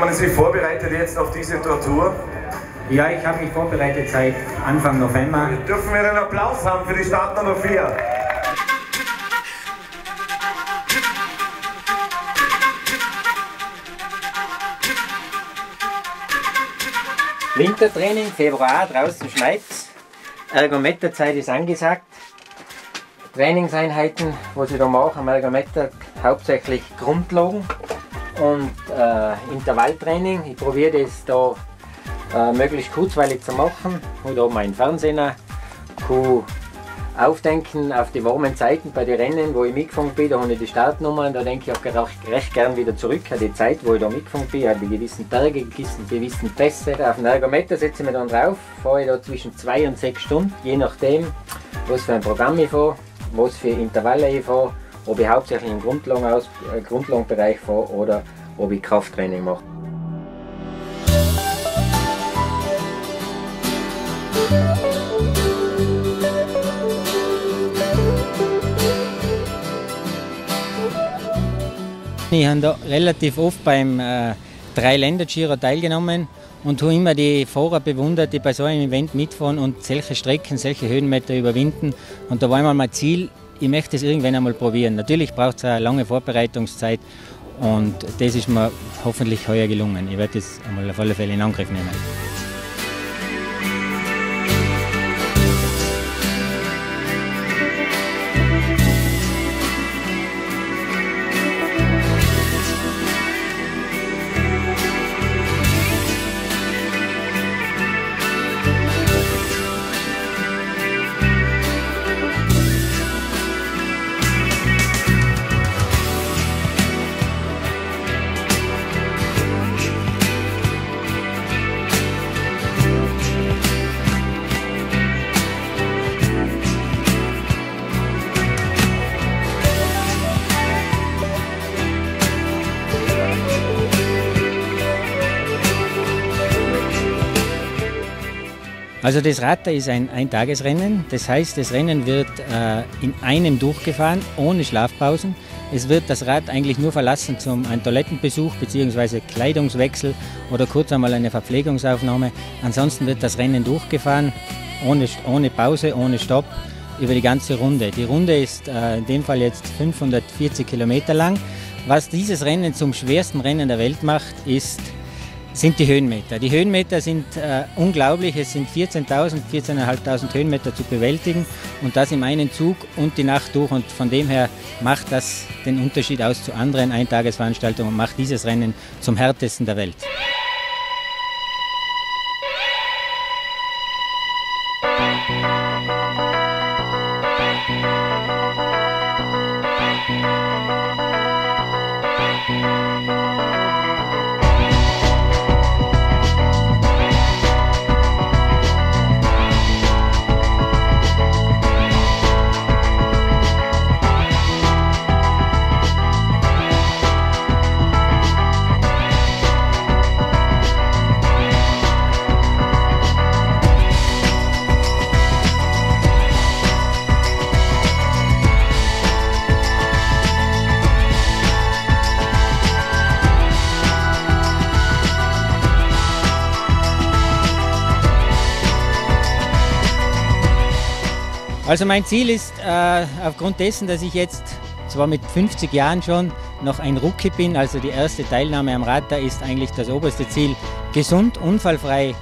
haben Sie sich vorbereitet jetzt auf diese Tortur? Ja, ich habe mich vorbereitet seit Anfang November. Dürfen wir einen Applaus haben für die Startnummer 4? Wintertraining, Februar, draußen schneit Ergometerzeit ist angesagt. Trainingseinheiten, was ich da mache am Ergometer, hauptsächlich Grundlagen und äh, Intervalltraining. Ich probiere das da äh, möglichst kurzweilig zu machen. Ich habe meinen Fernseher, kann aufdenken auf die warmen Zeiten bei den Rennen, wo ich mitgefahren bin. Da habe ich die Startnummer und da denke ich auch recht gern wieder zurück an die Zeit, wo ich da mitgefahren bin, an die gewissen Berge, gewissen, gewissen Pässe. Auf den Ergometer setze ich mich dann drauf, fahre ich da zwischen zwei und sechs Stunden, je nachdem, was für ein Programm ich fahre, was für Intervalle ich fahre, ob ich hauptsächlich im äh, Grundlagenbereich fahre oder ob ich Krafttraining mache. Ich habe da relativ oft beim äh, Drei-Länder-Giro teilgenommen und habe immer die Fahrer bewundert, die bei so einem Event mitfahren und solche Strecken, solche Höhenmeter überwinden. Und da war einmal mein Ziel, ich möchte es irgendwann einmal probieren. Natürlich braucht es eine lange Vorbereitungszeit und das ist mir hoffentlich heuer gelungen. Ich werde das einmal auf alle Fälle in Angriff nehmen. Also das Ratter ist ein Eintagesrennen, das heißt, das Rennen wird äh, in einem durchgefahren, ohne Schlafpausen. Es wird das Rad eigentlich nur verlassen zum einen Toilettenbesuch bzw. Kleidungswechsel oder kurz einmal eine Verpflegungsaufnahme. Ansonsten wird das Rennen durchgefahren, ohne, ohne Pause, ohne Stopp, über die ganze Runde. Die Runde ist äh, in dem Fall jetzt 540 Kilometer lang. Was dieses Rennen zum schwersten Rennen der Welt macht, ist sind die Höhenmeter. Die Höhenmeter sind äh, unglaublich. Es sind 14.000, 14.500 Höhenmeter zu bewältigen und das im einen Zug und die Nacht durch. Und von dem her macht das den Unterschied aus zu anderen Eintagesveranstaltungen und macht dieses Rennen zum härtesten der Welt. Also mein Ziel ist, äh, aufgrund dessen, dass ich jetzt zwar mit 50 Jahren schon noch ein Rookie bin, also die erste Teilnahme am Radar ist eigentlich das oberste Ziel, gesund, unfallfrei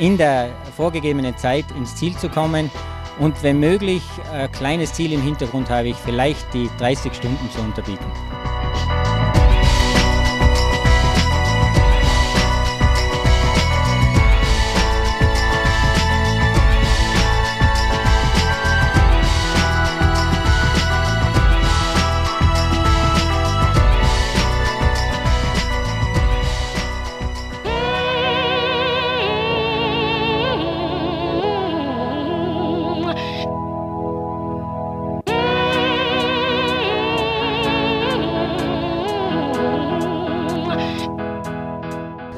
in der vorgegebenen Zeit ins Ziel zu kommen und wenn möglich, ein kleines Ziel im Hintergrund habe ich, vielleicht die 30 Stunden zu unterbieten.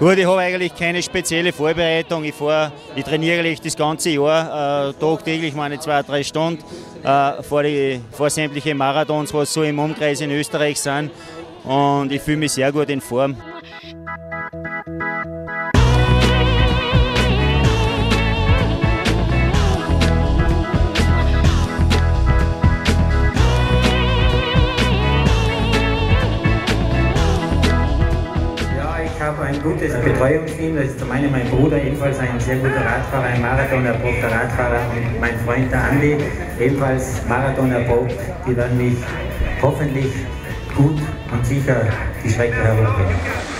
Gut, ich habe eigentlich keine spezielle Vorbereitung. Ich, fahr, ich trainiere eigentlich das ganze Jahr, äh, tagtäglich meine zwei, drei Stunden, äh, vor, die, vor sämtliche Marathons, was so im Umkreis in Österreich sind. Und ich fühle mich sehr gut in Form. Ein gutes Betreuungsteam. Das ist zum mein Bruder, ebenfalls ein sehr guter Radfahrer, ein Marathon erprobter Radfahrer und mein Freund der Andi, ebenfalls Marathon erprobt. Die werden mich hoffentlich gut und sicher die Strecke herunterbringen.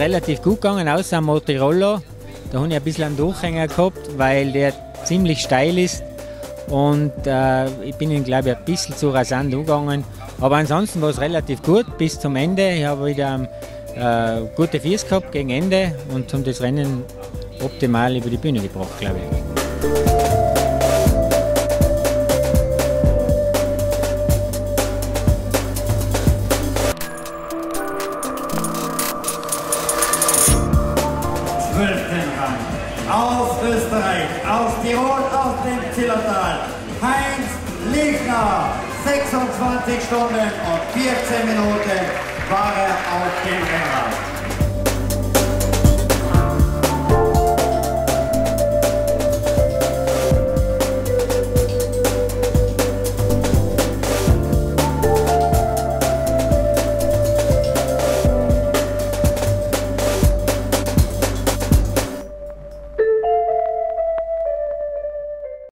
Relativ gut gegangen, außer am Motorollo. Da habe ich ein bisschen einen Durchhänger gehabt, weil der ziemlich steil ist. Und äh, ich bin ihn, glaube ich, ein bisschen zu rasant umgegangen. Aber ansonsten war es relativ gut bis zum Ende. Ich habe wieder äh, gute Viers gehabt gegen Ende und habe das Rennen optimal über die Bühne gebracht, glaube ich. Aus Österreich, aus Tirol, aus dem Zillertal. Heinz Lichner, 26 Stunden und 14 Minuten war er auf dem Rennrad.